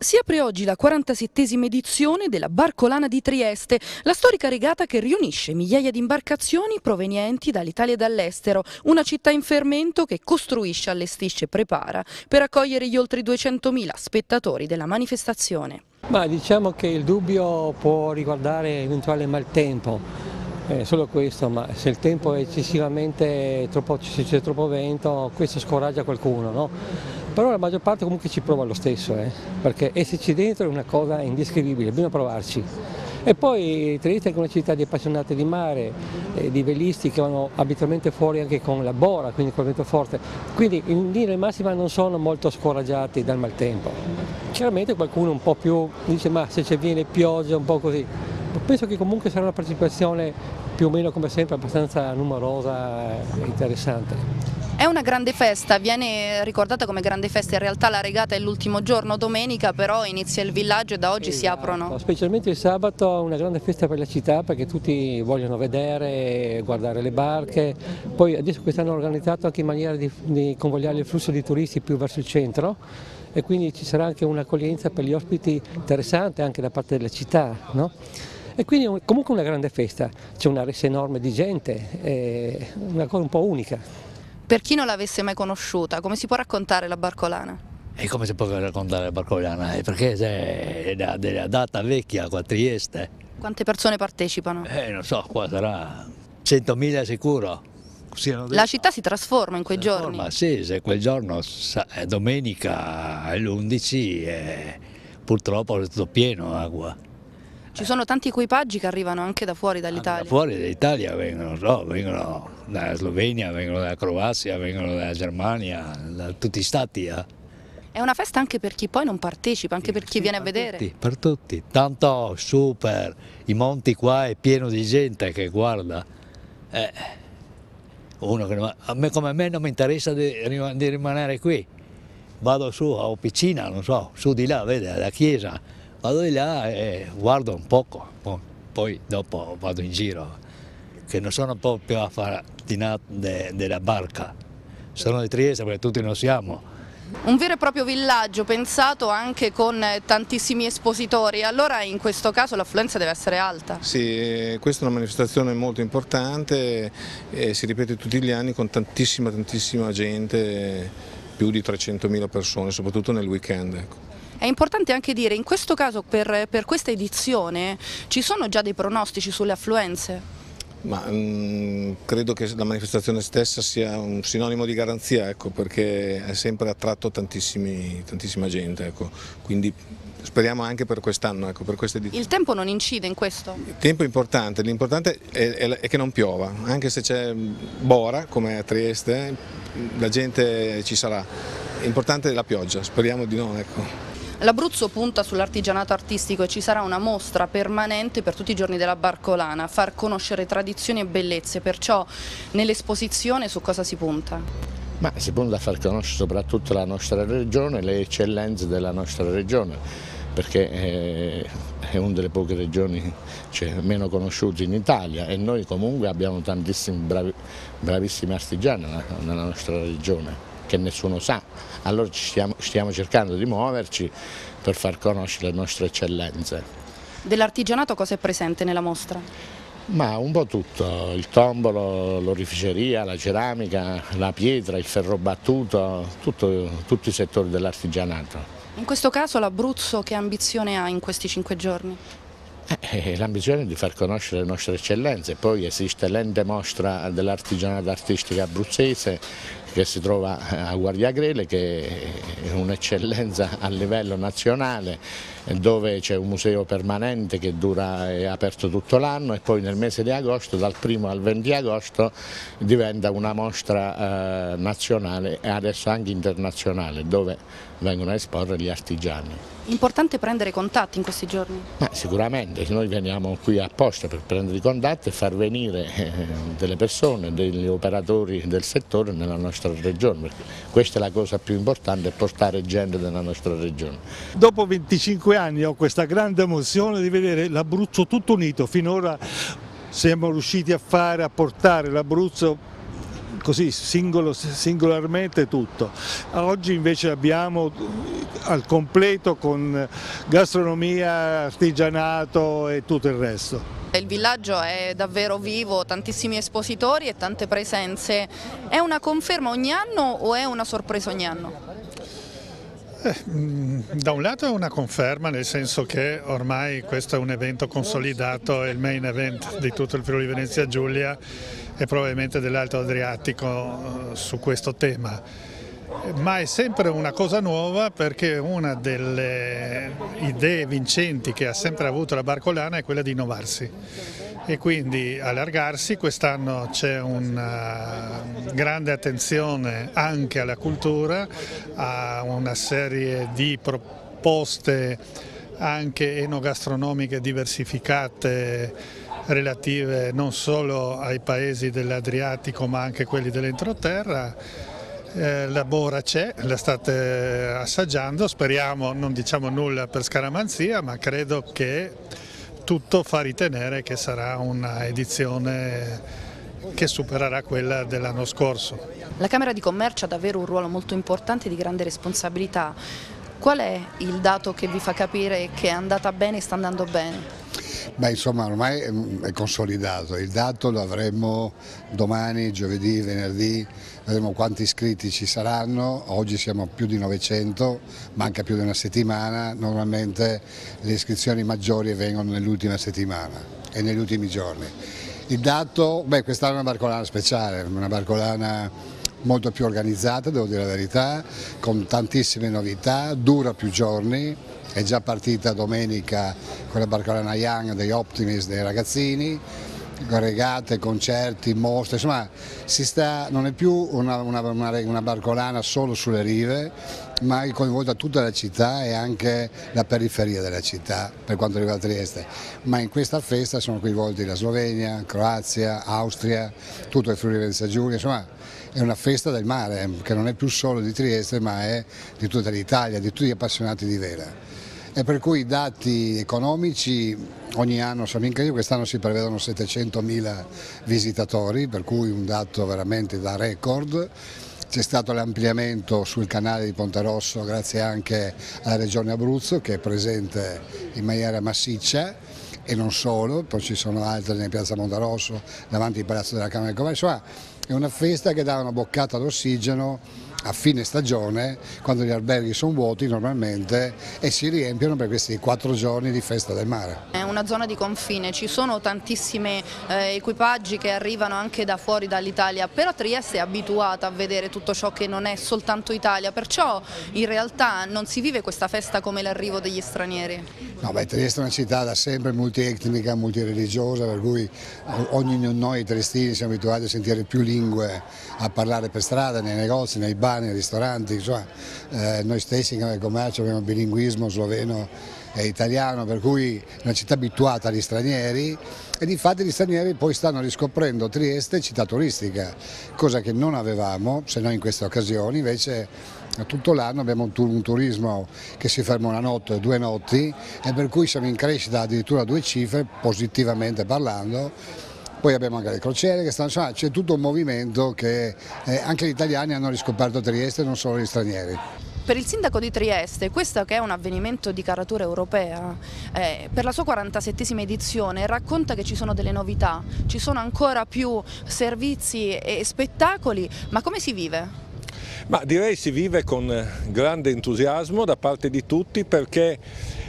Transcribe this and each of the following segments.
Apre oggi la 47esima edizione della Barcolana di Trieste, la storica regata che riunisce migliaia di imbarcazioni provenienti dall'Italia e dall'estero, una città in fermento che costruisce, allestisce e prepara per accogliere gli oltre 200.000 spettatori della manifestazione. Ma diciamo che il dubbio può riguardare eventuale maltempo, eh, solo questo, ma se il tempo è eccessivamente troppo, se c'è troppo vento, questo scoraggia qualcuno, no? Però la maggior parte comunque ci prova lo stesso, eh? perché esserci dentro è una cosa indescrivibile, bisogna provarci. E poi Trieste è una città di appassionati di mare, eh, di velisti che vanno abitualmente fuori anche con la bora, quindi col vento forte. Quindi in linea massima non sono molto scoraggiati dal maltempo. Chiaramente qualcuno un po' più dice ma se ci viene pioggia, un po' così. Penso che comunque sarà una partecipazione più o meno come sempre abbastanza numerosa e interessante. È una grande festa, viene ricordata come grande festa, in realtà la regata è l'ultimo giorno, domenica però inizia il villaggio e da oggi esatto. si aprono. Specialmente il sabato è una grande festa per la città perché tutti vogliono vedere, guardare le barche, poi adesso quest'anno organizzato anche in maniera di, di convogliare il flusso di turisti più verso il centro e quindi ci sarà anche un'accoglienza per gli ospiti interessante anche da parte della città. No? E quindi comunque una grande festa, c'è una ressa enorme di gente, una cosa un po' unica. Per chi non l'avesse mai conosciuta, come si può raccontare la Barcolana? E come si può raccontare la Barcolana? Eh, perché è della data vecchia qua a Trieste. Quante persone partecipano? Eh, non so, qua sarà 100.000 sicuro. La città si trasforma in quei giorni? Ma sì, se quel giorno è domenica all'11 e purtroppo è tutto pieno acqua. Ci sono tanti equipaggi che arrivano anche da fuori dall'Italia? Da fuori dall'Italia vengono, no, vengono dalla Slovenia, vengono dalla Croazia, vengono dalla Germania, da tutti i stati. Eh. È una festa anche per chi poi non partecipa, anche sì, per chi sì, viene a vedere? Tutti, per tutti, tanto super, i monti qua è pieno di gente che guarda. Eh, uno che non, a me, come a me non mi interessa di, di rimanere qui, vado su a Opicina, non so, su di là, vede, la chiesa, vado di là e guardo un poco, poi dopo vado in giro, che non sono proprio a fare de, della barca, sono di Trieste perché tutti non siamo. Un vero e proprio villaggio pensato anche con tantissimi espositori, allora in questo caso l'affluenza deve essere alta? Sì, questa è una manifestazione molto importante e si ripete tutti gli anni con tantissima tantissima gente, più di 300.000 persone, soprattutto nel weekend. Ecco. È importante anche dire, in questo caso per, per questa edizione ci sono già dei pronostici sulle affluenze? Ma, mh, mm, credo che la manifestazione stessa sia un sinonimo di garanzia, ecco, perché è sempre attratto tantissima gente, ecco. quindi speriamo anche per quest'anno, ecco, per questa edizione. Il tempo non incide in questo? Il tempo è importante, l'importante è, è, è, che non piova, anche se c'è Bora come a Trieste, la gente ci sarà, l'importante è la pioggia, speriamo di no. L'Abruzzo punta sull'artigianato artistico e ci sarà una mostra permanente per tutti i giorni della Barcolana, far conoscere tradizioni e bellezze, perciò nell'esposizione su cosa si punta? Ma si punta a far conoscere soprattutto la nostra regione, le eccellenze della nostra regione, perché eh, è una delle poche regioni cioè, meno conosciute in Italia e noi comunque abbiamo tantissimi bravi, bravissimi artigiani nella nostra regione che nessuno sa. Allora stiamo, stiamo cercando di muoverci per far conoscere le nostre eccellenze. Dell'artigianato cosa è presente nella mostra? Ma un po' tutto, il tombolo, l'orificeria, la ceramica, la pietra, il ferro battuto, tutto, tutti i settori dell'artigianato. In questo caso l'Abruzzo che ambizione ha in questi cinque giorni? Eh, l'ambizione è di far conoscere le nostre eccellenze, poi esiste l'ente mostra dell'artigianato artistico abruzzese che si trova a Guardiagrele che è un'eccellenza a livello nazionale dove c'è un museo permanente che dura, è aperto tutto l'anno e poi nel mese di agosto, dal 1 al 20 agosto, diventa una mostra eh, nazionale e adesso anche internazionale dove vengono a esporre gli artigiani. Importante prendere contatti in questi giorni? Ma sicuramente, noi veniamo qui apposta per prendere i contatti e far venire eh, delle persone, degli operatori del settore nella nostra regione, perché questa è la cosa più importante, portare gente nella nostra regione. Dopo 25 anni ho questa grande emozione di vedere l'Abruzzo tutto unito, finora siamo riusciti a fare, a portare l'Abruzzo così singolo, singolarmente tutto. Oggi invece abbiamo al completo con gastronomia, artigianato e tutto il resto. Il villaggio è davvero vivo, tantissimi espositori e tante presenze. È una conferma ogni anno o è una sorpresa ogni anno? Eh, mm, da un lato è una conferma nel senso che ormai questo è un evento consolidato, è il main event di tutto il Friuli Venezia Giulia e probabilmente dell'Alto Adriatico eh, su questo tema ma è sempre una cosa nuova perché una delle idee vincenti che ha sempre avuto la Barcolana è quella di innovarsi e quindi allargarsi. Quest'anno c'è una grande attenzione anche alla cultura, a una serie di proposte anche enogastronomiche diversificate relative non solo ai paesi dell'Adriatico ma anche quelli dell'entroterra eh, la bora c'è, la state assaggiando, speriamo, non diciamo nulla per scaramanzia, ma credo che tutto fa ritenere che sarà una edizione che supererà quella dell'anno scorso. La Camera di Commercio ha davvero un ruolo molto importante e di grande responsabilità. Qual è il dato che vi fa capire che è andata bene e sta andando bene? Beh, insomma, ormai è consolidato, il dato lo avremo domani, giovedì, venerdì, vedremo quanti iscritti ci saranno, oggi siamo più di 900, manca più di una settimana, normalmente le iscrizioni maggiori vengono nell'ultima settimana e negli ultimi giorni. Il dato, beh quest'anno è una barcolana speciale, una barcolana molto più organizzata, devo dire la verità, con tantissime novità, dura più giorni, è già partita domenica con la Barcolana Young degli Optimist dei ragazzini, regate, concerti, mostre, insomma sta, non è più una, una, una, barcolana solo sulle rive, ma è coinvolta tutta la città e anche la periferia della città per quanto riguarda Trieste. Ma in questa festa sono coinvolti la Slovenia, Croazia, Austria, tutto il Friuli Venezia Giulia, insomma è una festa del mare che non è più solo di Trieste ma è di tutta l'Italia, di tutti gli appassionati di vela. E per cui i dati economici ogni anno sono incredibili, quest'anno si prevedono 700.000 visitatori, per cui un dato veramente da record. C'è stato l'ampliamento sul canale di Ponte Rosso grazie anche alla Regione Abruzzo che è presente in maniera massiccia. E non solo, poi ci sono altre nel Piazza Monterosso, davanti al Palazzo della Camera di Commercio, è una festa che dà una boccata d'ossigeno a fine stagione, quando gli alberghi sono vuoti normalmente e si riempiono per questi quattro giorni di festa del mare. È una zona di confine, ci sono tantissimi eh, equipaggi che arrivano anche da fuori dall'Italia, però Trieste è abituata a vedere tutto ciò che non è soltanto Italia, perciò in realtà non si vive questa festa come l'arrivo degli stranieri. No, beh, Trieste è una città da sempre multietnica, multireligiosa, per cui ognuno di noi triestini siamo abituati a sentire più lingue, a parlare per strada, nei negozi, nei bar nei ristoranti, insomma, eh, noi stessi di Commercio abbiamo bilinguismo sloveno e italiano, per cui è una città abituata agli stranieri e di fatto gli stranieri poi stanno riscoprendo Trieste città turistica, cosa che non avevamo, se non in queste occasioni, invece tutto l'anno abbiamo un, turismo che si ferma una notte due notti e per cui siamo in crescita addirittura a due cifre, positivamente parlando, poi abbiamo anche le crociere che stanno, cioè, c'è tutto un movimento che eh, anche gli italiani hanno riscoperto Trieste, non solo gli stranieri. Per il sindaco di Trieste, questo che è un avvenimento di caratura europea, eh, per la sua 47esima edizione racconta che ci sono delle novità, ci sono ancora più servizi e spettacoli, ma come si vive? Ma direi si vive con grande entusiasmo da parte di tutti perché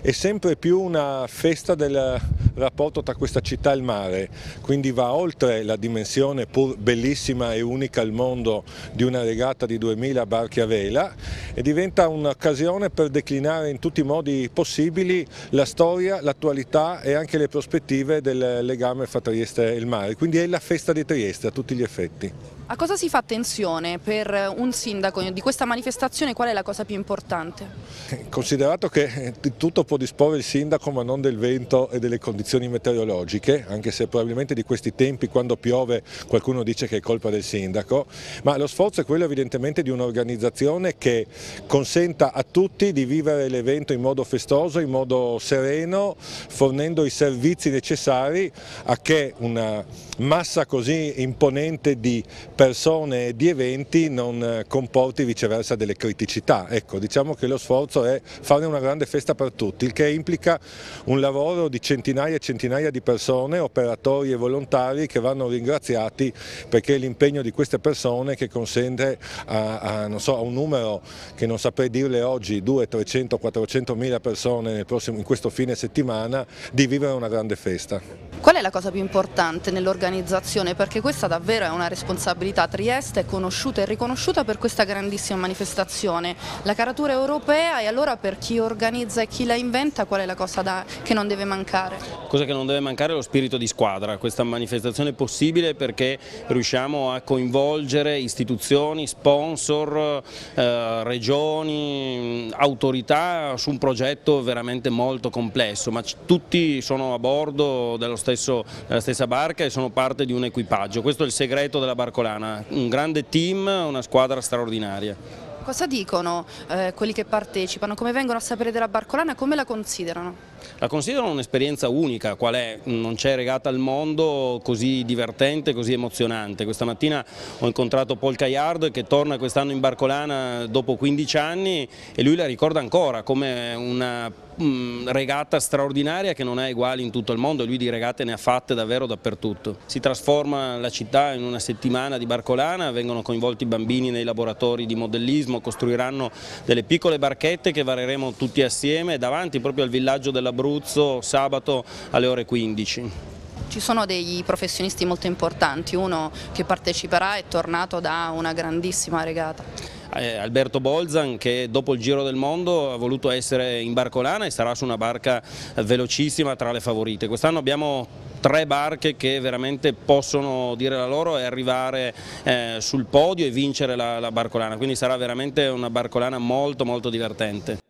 è sempre più una festa del rapporto tra questa città e il mare, quindi va oltre la dimensione pur bellissima e unica al mondo di una regata di 2000 barchi a vela e diventa un'occasione per declinare in tutti i modi possibili la storia, l'attualità e anche le prospettive del legame fra Trieste e il mare, quindi è la festa di Trieste a tutti gli effetti. A cosa si fa attenzione per un sindaco di questa manifestazione? Qual è la cosa più importante? Considerato che tutto può disporre il sindaco ma non del vento e delle condizioni meteorologiche, anche se probabilmente di questi tempi quando piove qualcuno dice che è colpa del sindaco, ma lo sforzo è quello evidentemente di un'organizzazione che consenta a tutti di vivere l'evento in modo festoso, in modo sereno, fornendo i servizi necessari a che una massa così imponente di persone e di eventi non comporti viceversa delle criticità. Ecco, diciamo che lo sforzo è fare una grande festa per tutti, il che implica un lavoro di centinaia e centinaia di persone, operatori e volontari che vanno ringraziati perché è l'impegno di queste persone che consente a, a, so, a, un numero che non saprei dirle oggi, 200, 300, 400 mila persone prossimo, in questo fine settimana, di vivere una grande festa. Qual è la cosa più importante nell'organizzazione? Perché questa davvero è una responsabilità. Trieste è conosciuta e riconosciuta per questa grandissima manifestazione. La caratura europea e allora per chi organizza e chi la inventa qual è la cosa da, che non deve mancare? Cosa che non deve mancare è lo spirito di squadra. Questa manifestazione è possibile perché riusciamo a coinvolgere istituzioni, sponsor, eh, regioni, autorità su un progetto veramente molto complesso, ma tutti sono a bordo dello stesso stesso, nella stessa barca e sono parte di un equipaggio. Questo è il segreto della Barcolana, un grande team, una squadra straordinaria. Cosa dicono eh, quelli che partecipano? Come vengono a sapere della Barcolana? Come la considerano? La considerano un'esperienza unica, qual è? Non c'è regata al mondo così divertente, così emozionante. Questa mattina ho incontrato Paul Caillard che torna quest'anno in Barcolana dopo 15 anni e lui la ricorda ancora come una mm, regata straordinaria che non è uguale in tutto il mondo e lui di regate ne ha fatte davvero dappertutto. Si trasforma la città in una settimana di Barcolana, vengono coinvolti i bambini nei laboratori di modellismo, costruiranno delle piccole barchette che vareremo tutti assieme davanti proprio al villaggio della dell'Abruzzo sabato alle ore 15. Ci sono dei professionisti molto importanti, uno che parteciperà è tornato da una grandissima regata. Eh, Alberto Bolzan che dopo il Giro del Mondo ha voluto essere in barcolana e sarà su una barca velocissima tra le favorite. Quest'anno abbiamo tre barche che veramente possono dire la loro e arrivare eh, sul podio e vincere la, la barcolana, quindi sarà veramente una barcolana molto molto divertente.